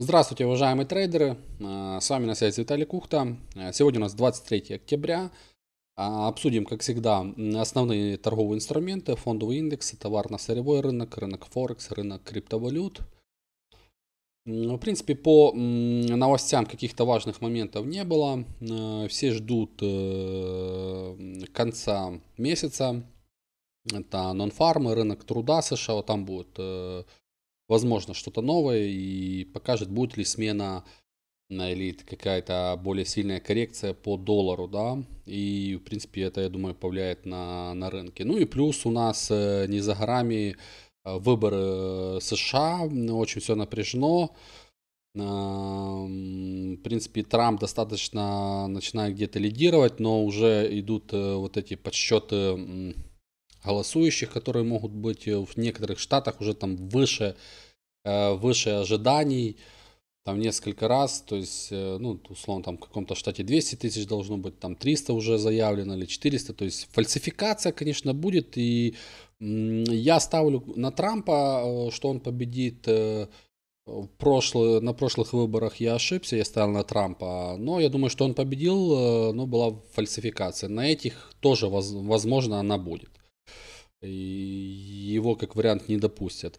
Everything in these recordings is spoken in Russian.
Здравствуйте, уважаемые трейдеры! А, с вами на связи Виталий Кухта. А, сегодня у нас 23 октября. А, обсудим, как всегда, основные торговые инструменты, фондовые индексы, товарно-сырьевой рынок, рынок Форекс, рынок криптовалют. В принципе, по новостям каких-то важных моментов не было. Все ждут э, конца месяца. Это нон-фармы, рынок труда США. Там будет э, возможно, что-то новое и покажет, будет ли смена или какая-то более сильная коррекция по доллару, да, и, в принципе, это, я думаю, повлияет на, на рынке. Ну и плюс у нас э, не за горами э, выборы США, очень все напряжено, в принципе, Трамп достаточно начинает где-то лидировать, но уже идут э, вот эти подсчеты голосующих, которые могут быть в некоторых штатах уже там выше, э, выше ожиданий, там несколько раз, то есть, э, ну, условно, там в каком-то штате 200 тысяч должно быть, там 300 уже заявлено или 400, то есть фальсификация, конечно, будет, и я ставлю на Трампа, э, что он победит в прошлые, на прошлых выборах я ошибся, я ставил на Трампа, но я думаю, что он победил, но была фальсификация. На этих тоже, возможно, она будет его как вариант не допустят.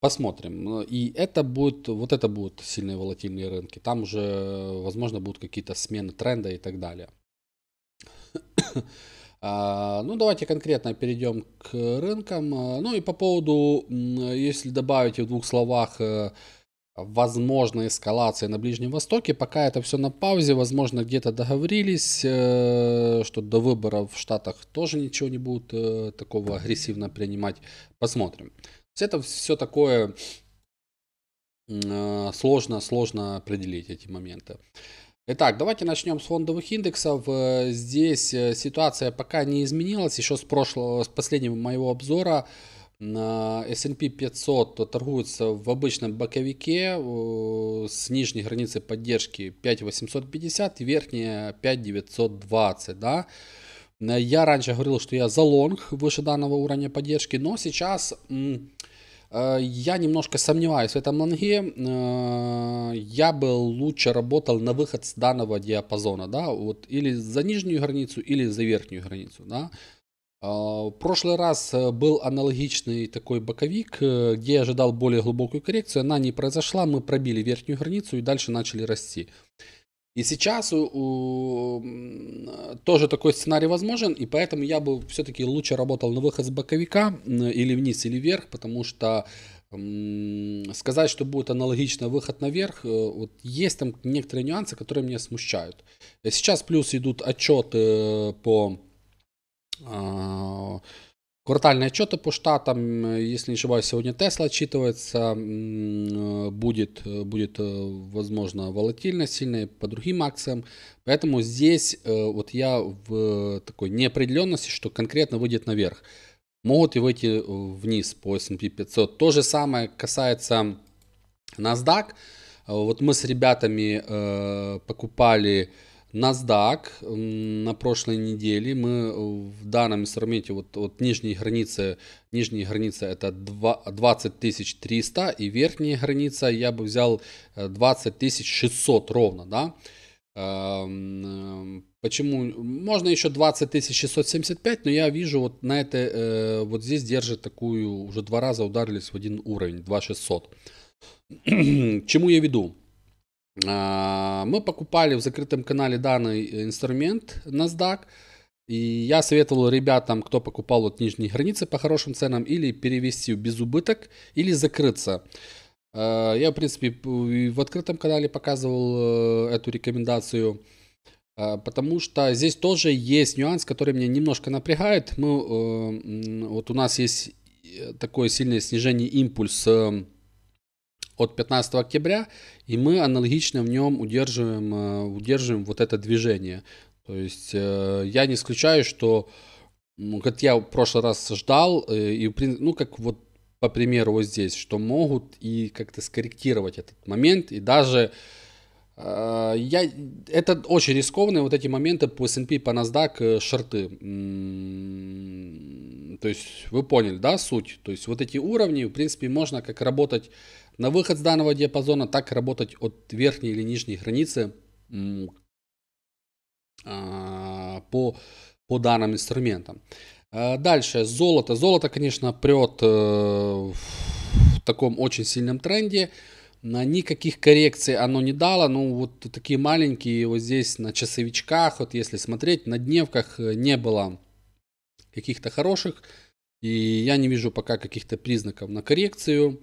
Посмотрим. И это будет, вот это будут сильные волатильные рынки. Там уже, возможно, будут какие-то смены тренда и так далее. А, ну, давайте конкретно перейдем к рынкам. Ну и по поводу, если добавить в двух словах э, возможной эскалации на Ближнем Востоке. Пока это все на паузе, возможно, где-то договорились, э, что до выборов в Штатах тоже ничего не будут э, такого агрессивно принимать. Посмотрим. То это все такое э, сложно, сложно определить эти моменты. Итак, давайте начнем с фондовых индексов. Здесь ситуация пока не изменилась. Еще с прошлого, с последнего моего обзора на S&P 500 торгуется в обычном боковике с нижней границей поддержки 5850 и верхняя 5920, да. Я раньше говорил, что я за лонг выше данного уровня поддержки, но сейчас э, я немножко сомневаюсь в этом лонге. Э, я бы лучше работал на выход с данного диапазона, да, вот или за нижнюю границу, или за верхнюю границу, да. А, в прошлый раз э, был аналогичный такой боковик, э, где я ожидал более глубокую коррекцию. Она не произошла, мы пробили верхнюю границу и дальше начали расти. И сейчас у, у, тоже такой сценарий возможен, и поэтому я бы все-таки лучше работал на выход с боковика или вниз, или вверх, потому что сказать, что будет аналогично выход наверх, э, вот есть там некоторые нюансы, которые меня смущают. Сейчас плюс идут отчеты по квартальные отчеты по штатам, если не ошибаюсь, сегодня Tesla отчитывается, будет, будет, э, возможно, волатильность сильная по другим акциям. Поэтому здесь э, вот я в такой неопределенности, что конкретно выйдет наверх. Могут и выйти вниз по S&P 500. То же самое касается NASDAQ. Вот мы с ребятами э, покупали NASDAQ на прошлой неделе мы в данном инструменте, вот, вот нижние границы, нижняя граница это 20 300 и верхняя граница я бы взял 20 600 ровно, да. Эм, почему? Можно еще 20 675, но я вижу вот на это, э, вот здесь держит такую, уже два раза ударились в один уровень, 2600. Чему я веду? А, мы покупали в закрытом канале данный инструмент NASDAQ. И я советовал ребятам, кто покупал от нижней границы по хорошим ценам, или перевести в безубыток, или закрыться. А, я, в принципе, в открытом канале показывал э, эту рекомендацию, а, потому что здесь тоже есть нюанс, который меня немножко напрягает. Мы, э, вот у нас есть э, такое сильное снижение импульса от 15 октября, и мы аналогично в нем удерживаем, э, удерживаем вот это движение. То есть э, я не исключаю, что как я в прошлый раз ждал, э, и, ну, как вот по примеру вот здесь, что могут и как-то скорректировать этот момент, и даже я, это очень рискованные вот эти моменты по S&P, по NASDAQ шорты. То есть вы поняли, да, суть? То есть вот эти уровни, в принципе, можно как работать на выход с данного диапазона, так работать от верхней или нижней границы а, по, по данным инструментам. Э, дальше, золото. Золото, конечно, прет в таком очень сильном тренде. Никаких коррекций оно не дало, ну вот такие маленькие вот здесь на часовичках, вот если смотреть, на дневках э, не было каких-то хороших, и я не вижу пока каких-то признаков на коррекцию.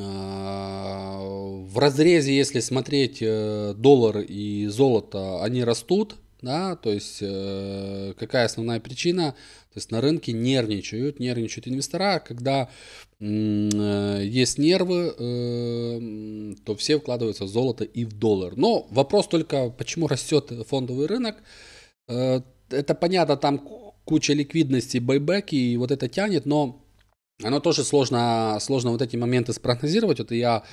А, в разрезе, если смотреть э, доллар и золото, они растут, да, то есть э, какая основная причина? То есть на рынке нервничают, нервничают инвестора, когда э, есть нервы, э, то все вкладываются в золото и в доллар. Но вопрос только, почему растет фондовый рынок? Это понятно, там куча ликвидности, байбеки, и вот это тянет, но оно тоже сложно, сложно вот эти моменты спрогнозировать. Это я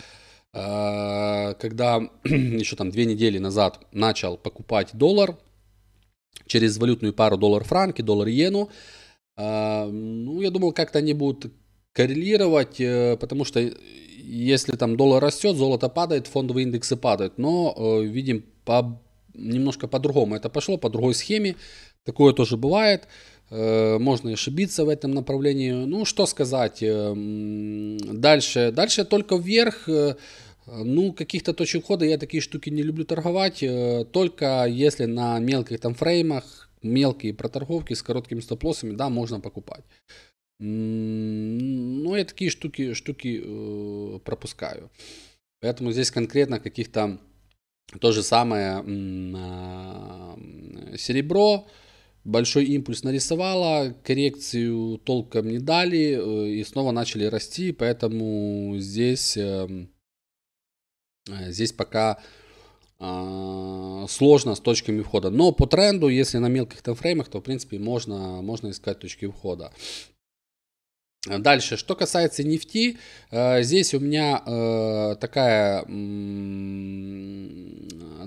э, когда еще там две недели назад начал покупать доллар, через валютную пару доллар-франки, доллар-иену. А, ну, я думал, как-то они будут коррелировать, э, потому что если там доллар растет, золото падает, фондовые индексы падают. Но э, видим по, немножко по-другому. Это пошло по другой схеме. Такое тоже бывает. Э, можно ошибиться в этом направлении. Ну, что сказать. Дальше, дальше только вверх. Ну, каких-то точек входа я такие штуки не люблю торговать, э, только если на мелких там фреймах, мелкие проторговки с короткими стоп-лоссами, да, можно покупать. Но я такие штуки, штуки э, пропускаю. Поэтому здесь конкретно каких-то то же самое серебро, большой импульс нарисовало, коррекцию толком не дали э, и снова начали расти, поэтому здесь эм, Э, здесь пока э, сложно с точками входа. Но по тренду, если на мелких таймфреймах, то в принципе можно, можно искать точки входа. Дальше, что касается нефти, э, здесь у меня такая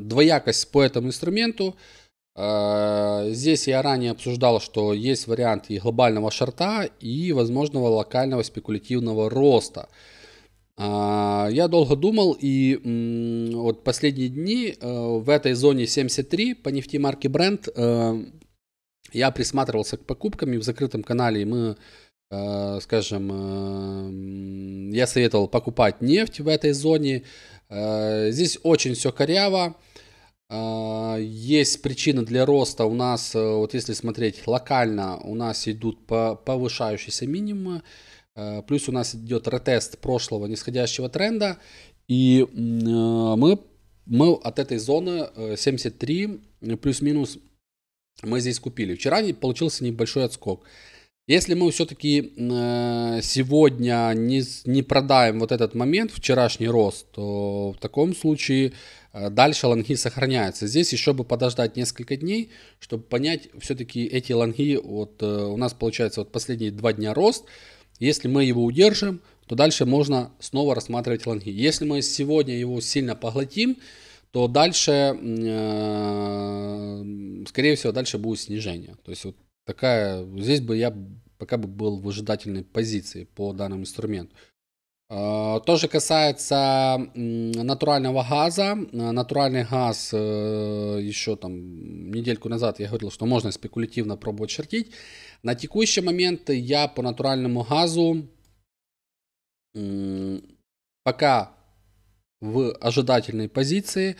двоякость по этому инструменту. Э, здесь я ранее обсуждал, что есть вариант и глобального шарта, и возможного локального спекулятивного роста. А, я долго думал, и вот последние дни э, в этой зоне 73 по Brent э, я присматривался к покупкам, и в закрытом канале мы, э, скажем, я советовал покупать нефть в этой зоне. Здесь очень все коряво. Есть причины для роста у нас, вот если смотреть локально, у нас идут повышающиеся минимумы. Э, плюс у нас идет ретест прошлого нисходящего тренда. И э, мы, мы от этой зоны 73 э, плюс-минус мы здесь купили. Вчера получился небольшой отскок. Если мы все-таки сегодня не, не продаем вот этот момент, вчерашний рост, то в таком случае дальше лонги сохраняются. Здесь еще бы подождать несколько дней, чтобы понять, все-таки эти лонги, вот у нас получается вот последние два дня рост, если мы его удержим, то дальше можно снова рассматривать лонги. Если мы сегодня его сильно поглотим, то дальше, э, скорее всего, дальше будет снижение. То есть вот такая, здесь бы я пока бы был в ожидательной позиции по данному инструменту. Э, то же касается натурального газа. Натуральный газ э, еще там недельку назад я говорил, что можно спекулятивно пробовать чертить. На текущий момент я по натуральному газу пока в ожидательной позиции.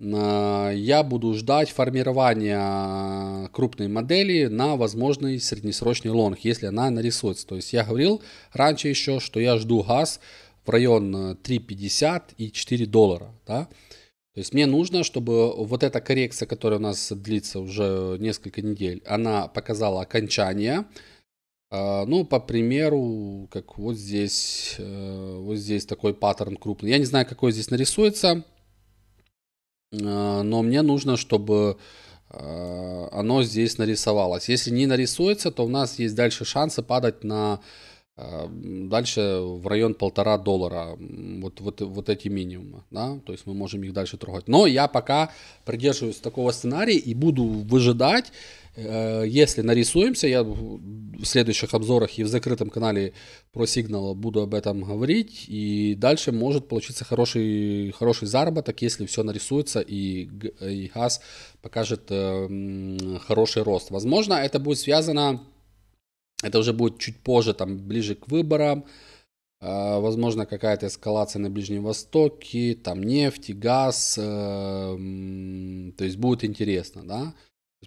Я буду ждать формирования крупной модели на возможный среднесрочный лонг, если она нарисуется. То есть я говорил раньше еще, что я жду газ в район 3,50 и 4 доллара. Да? То есть мне нужно, чтобы вот эта коррекция, которая у нас длится уже несколько недель, она показала окончание. А, ну, по примеру, как вот здесь, э, вот здесь такой паттерн крупный. Я не знаю, какой здесь нарисуется, но мне нужно, чтобы а, оно здесь нарисовалось. Если не нарисуется, то у нас есть дальше шансы падать на а, дальше в район полтора доллара, вот, вот, вот эти минимумы, да, то есть мы можем их дальше трогать. Но я пока придерживаюсь такого сценария и буду выжидать, э, если нарисуемся, я в следующих обзорах и в закрытом канале про сигнал буду об этом говорить, и дальше может получиться хороший, хороший заработок, если все нарисуется и, и газ покажет э, хороший рост. Возможно, это будет связано это уже будет чуть позже, там, ближе к выборам. А, возможно, какая-то эскалация на Ближнем Востоке, там нефть, газ. Э, то есть будет интересно, да.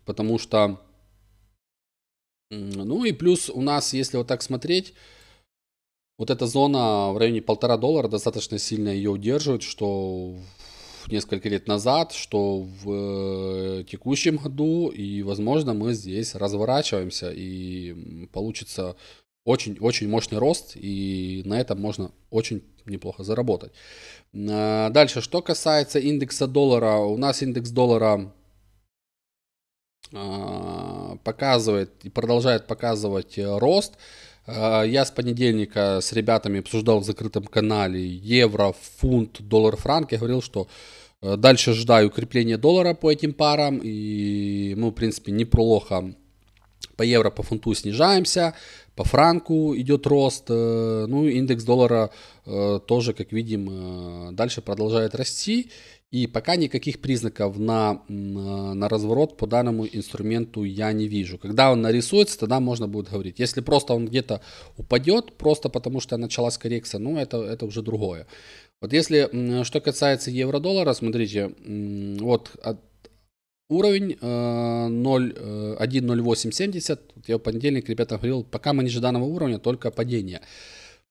Потому что, ну и плюс у нас, если вот так смотреть, вот эта зона в районе полтора доллара достаточно сильно ее удерживает, что несколько лет назад, что в э, текущем году, и, возможно, мы здесь разворачиваемся, и получится очень-очень мощный рост, и на этом можно очень неплохо заработать. А, дальше, что касается индекса доллара, у нас индекс доллара а, показывает и продолжает показывать э, рост. А, я с понедельника с ребятами обсуждал в закрытом канале евро, фунт, доллар, франк. Я говорил, что э, дальше ждаю укрепления доллара по этим парам. И мы, в принципе, неплохо по евро, по фунту снижаемся. По франку идет рост. Э, ну, индекс доллара э, тоже, как видим, дальше продолжает расти. И пока никаких признаков на, на разворот по данному инструменту я не вижу. Когда он нарисуется, тогда можно будет говорить. Если просто он где-то упадет, просто потому что началась коррекция, ну это, это уже другое. Вот если, что касается евро-доллара, смотрите, вот уровень 1.0870, э, я в понедельник ребятам говорил, пока мы ниже данного уровня, только падение.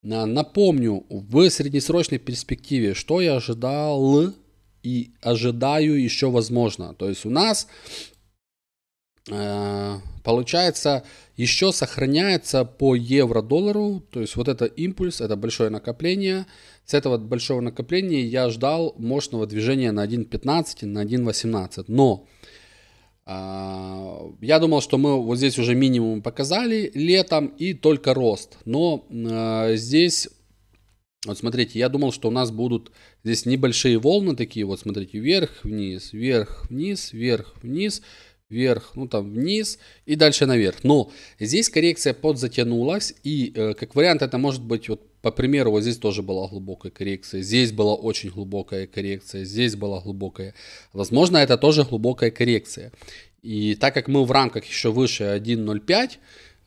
Напомню, в среднесрочной перспективе, что я ожидал и ожидаю еще возможно. То есть у нас э, получается еще сохраняется по евро-доллару, то есть вот это импульс, это большое накопление. С этого большого накопления я ждал мощного движения на 1.15, на 1.18. Но э, я думал, что мы вот здесь уже минимум показали летом и только рост. Но э, здесь вот смотрите, я думал, что у нас будут здесь небольшие волны такие. Вот смотрите, вверх, вниз, вверх, вниз, вверх, ну там вниз и дальше наверх. Но здесь коррекция подзатянулась. И э, как вариант это может быть, вот по примеру, вот здесь тоже была глубокая коррекция. Здесь была очень глубокая коррекция. Здесь была глубокая. Возможно, это тоже глубокая коррекция. И так как мы в рамках еще выше 1.05, а,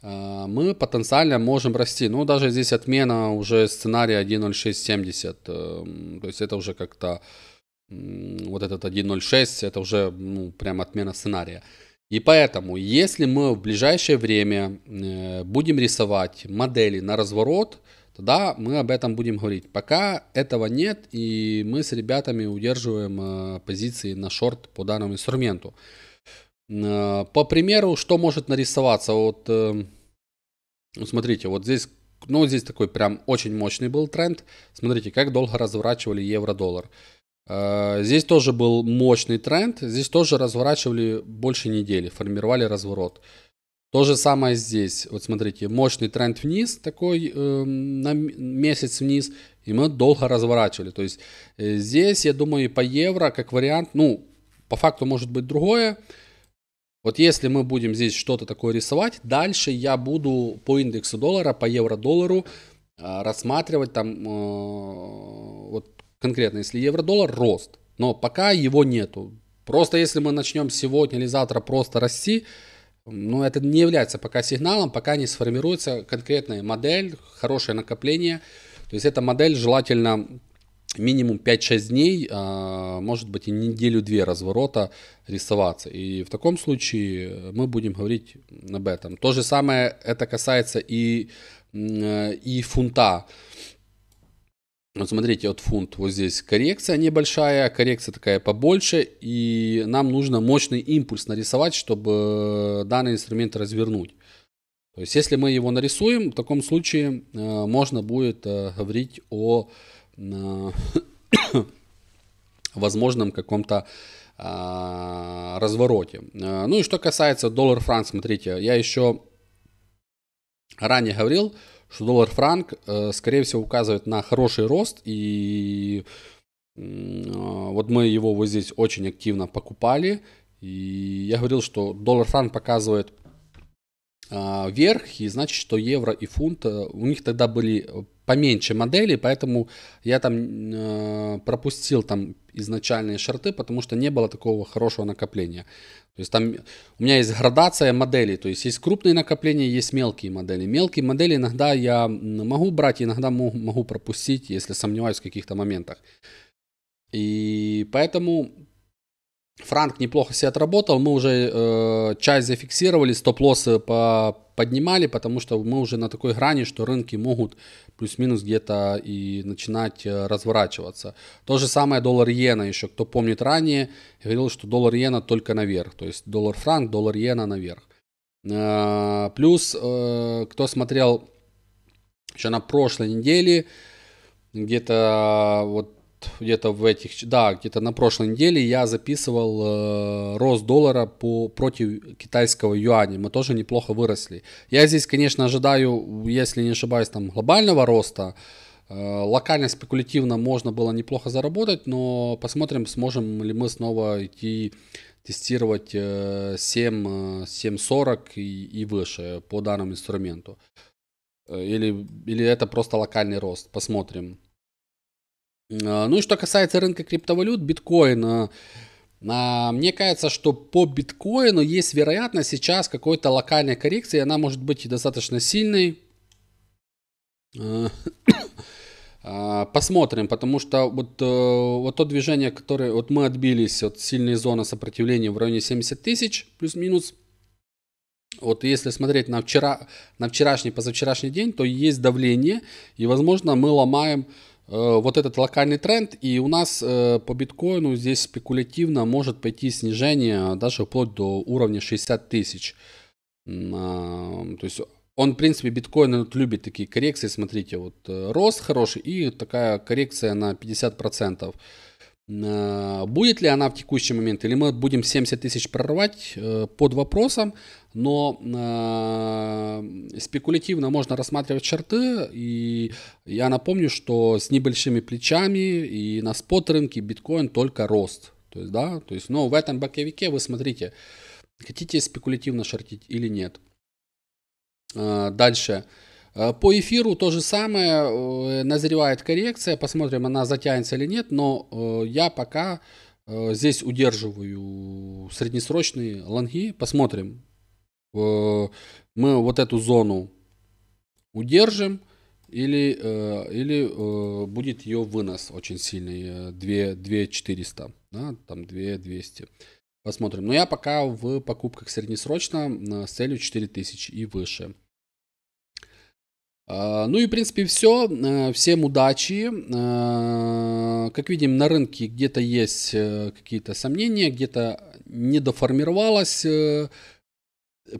мы потенциально можем расти. Ну, даже здесь отмена уже сценария 1.0670. Эм, то есть это уже как-то вот этот 1.06, это уже ну, прям отмена сценария. И поэтому, если мы в ближайшее время э, будем рисовать модели на разворот, тогда мы об этом будем говорить. Пока этого нет, и мы с ребятами удерживаем э, позиции на шорт по данному инструменту. Э, по примеру, что может нарисоваться? Вот, эм, смотрите, вот здесь, ну, здесь такой прям очень мощный был тренд. Смотрите, как долго разворачивали евро-доллар. Э, здесь тоже был мощный тренд. Здесь тоже разворачивали больше недели, формировали разворот. То же самое здесь. Вот смотрите, мощный тренд вниз, такой э, на месяц вниз, и мы долго разворачивали. То есть э, здесь, я думаю, по евро как вариант, ну, по факту может быть другое. Вот если мы будем здесь что-то такое рисовать, дальше я буду по индексу доллара, по евро-доллару а, рассматривать там э, вот конкретно, если евро-доллар рост, но пока его нету. Просто если мы начнем сегодня или завтра просто расти, ну, это не является пока сигналом, пока не сформируется конкретная модель, хорошее накопление. То есть эта модель желательно минимум 5-6 дней, а, может быть и неделю-две разворота рисоваться. И в таком случае мы будем говорить об этом. То же самое это касается и, и фунта. Вот смотрите, вот фунт, вот здесь коррекция небольшая, коррекция такая побольше, и нам нужно мощный импульс нарисовать, чтобы данный инструмент развернуть. То есть, если мы его нарисуем, в таком случае э, можно будет э, говорить о возможном каком-то а, развороте. А, ну и что касается доллар-франк, смотрите, я еще ранее говорил, что доллар-франк, э, скорее всего, указывает на хороший рост, и вот мы его вот здесь очень активно покупали, и я говорил, что доллар-франк показывает а, вверх, и значит, что евро и фунт, э, у них тогда были поменьше моделей, поэтому я там э, пропустил там изначальные шарты, потому что не было такого хорошего накопления. То есть там у меня есть градация моделей, то есть есть крупные накопления, есть мелкие модели. Мелкие модели иногда я могу брать, иногда могу, могу пропустить, если сомневаюсь в каких-то моментах. И поэтому Франк неплохо себя отработал, мы уже э, часть зафиксировали, стоп-лоссы по, поднимали, потому что мы уже на такой грани, что рынки могут плюс-минус где-то и начинать э, разворачиваться. То же самое доллар-иена еще, кто помнит ранее, говорил, что доллар-иена только наверх, то есть доллар-франк, доллар-иена наверх. Э, плюс, э, кто смотрел еще на прошлой неделе, где-то вот где-то в этих, да, где-то на прошлой неделе я записывал э, рост доллара по, против китайского юаня. Мы тоже неплохо выросли. Я здесь, конечно, ожидаю, если не ошибаюсь, там глобального роста. Э, локально, спекулятивно можно было неплохо заработать, но посмотрим, сможем ли мы снова идти тестировать э, 7, 7.40 э, и, и выше по данному инструменту. Э, или, или это просто локальный рост. Посмотрим. А, ну и что касается рынка криптовалют, биткоина, мне кажется, что по биткоину есть вероятность сейчас какой-то локальной коррекции, она может быть и достаточно сильной. А, а, посмотрим, потому что вот, э, вот то движение, которое вот мы отбились от сильной зоны сопротивления в районе 70 тысяч, плюс-минус. Вот если смотреть на, вчера, на вчерашний, позавчерашний день, то есть давление, и, возможно, мы ломаем вот этот локальный тренд, и у нас э, по биткоину здесь спекулятивно может пойти снижение даже вплоть до уровня 60 тысяч. А, то есть он, в принципе, биткоин вот, любит такие коррекции, смотрите, вот э, рост хороший и такая коррекция на 50%. Э, будет ли она в текущий момент, или мы будем 70 тысяч прорвать э, под вопросом, но э, спекулятивно можно рассматривать чарты, и я напомню, что с небольшими плечами и на спот рынке биткоин только рост. То есть, да, то есть, но в этом боковике вы смотрите, хотите спекулятивно шортить или нет. Дальше. Э, по эфиру то же самое, э, назревает коррекция, посмотрим, она затянется или нет, но э, я пока здесь удерживаю среднесрочные лонги, посмотрим. Мы вот эту зону удержим или, или будет ее вынос очень сильный, 2, 2 400, да, там 2 200. Посмотрим. Но я пока в покупках среднесрочно с целью 4000 и выше. А, ну и, в принципе, все. Э, всем удачи. Э, как видим, на рынке где-то есть э, какие-то сомнения, где-то недоформировалась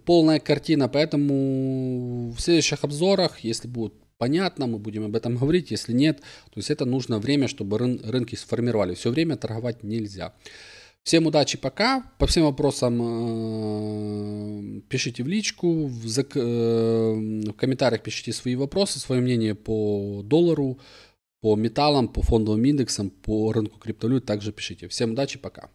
полная картина. Поэтому в следующих обзорах, если будет понятно, мы будем об этом говорить. Если нет, то есть это нужно время, чтобы рынки сформировали. Все время торговать нельзя. Всем удачи, пока. По всем вопросам э, пишите в личку, в, зак, э, в комментариях пишите свои вопросы, свое мнение по доллару, по металлам, по фондовым индексам, по рынку криптовалют также пишите. Всем удачи, пока.